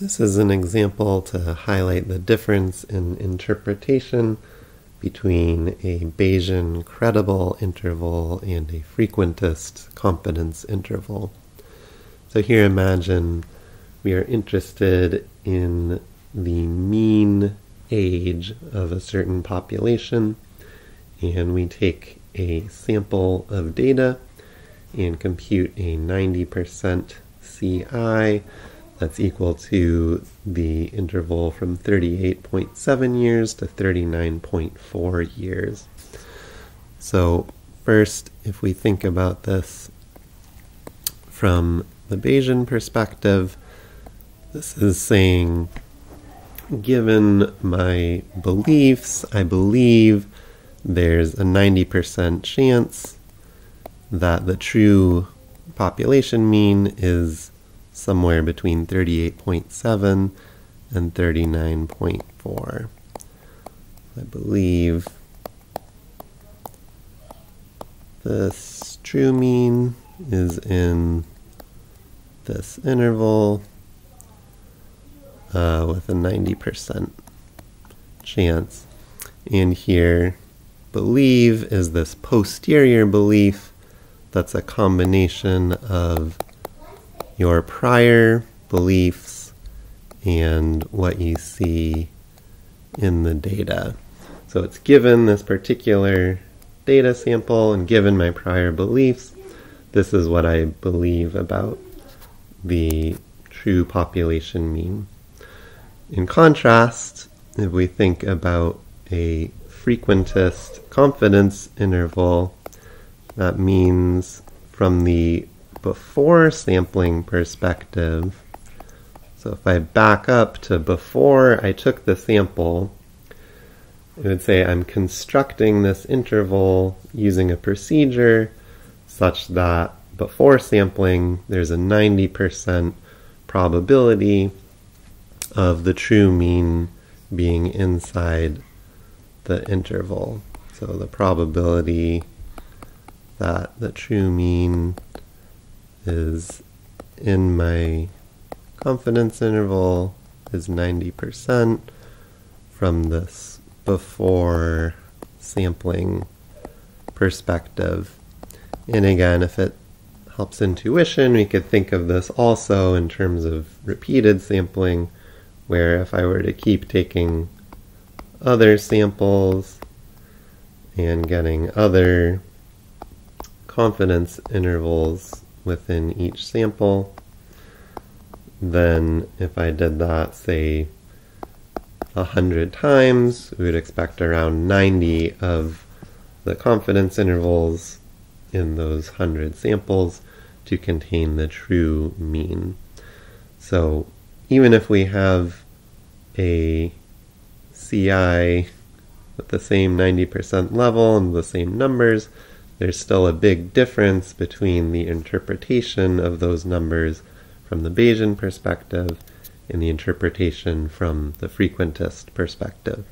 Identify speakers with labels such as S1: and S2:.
S1: This is an example to highlight the difference in interpretation between a Bayesian credible interval and a frequentist confidence interval. So here imagine we are interested in the mean age of a certain population and we take a sample of data and compute a 90% CI that's equal to the interval from 38.7 years to 39.4 years. So first, if we think about this from the Bayesian perspective, this is saying, given my beliefs, I believe there's a 90% chance that the true population mean is somewhere between 38.7 and 39.4. I believe this true mean is in this interval uh, with a 90% chance. And here, believe is this posterior belief that's a combination of your prior beliefs and what you see in the data. So it's given this particular data sample and given my prior beliefs, this is what I believe about the true population mean. In contrast, if we think about a frequentist confidence interval, that means from the before sampling perspective, so if I back up to before I took the sample, it would say I'm constructing this interval using a procedure such that before sampling there's a 90% probability of the true mean being inside the interval. So the probability that the true mean is in my confidence interval is 90% from this before sampling perspective. And again, if it helps intuition, we could think of this also in terms of repeated sampling, where if I were to keep taking other samples and getting other confidence intervals within each sample. Then if I did that, say, 100 times, we would expect around 90 of the confidence intervals in those 100 samples to contain the true mean. So even if we have a CI with the same 90% level and the same numbers, there's still a big difference between the interpretation of those numbers from the Bayesian perspective and the interpretation from the frequentist perspective.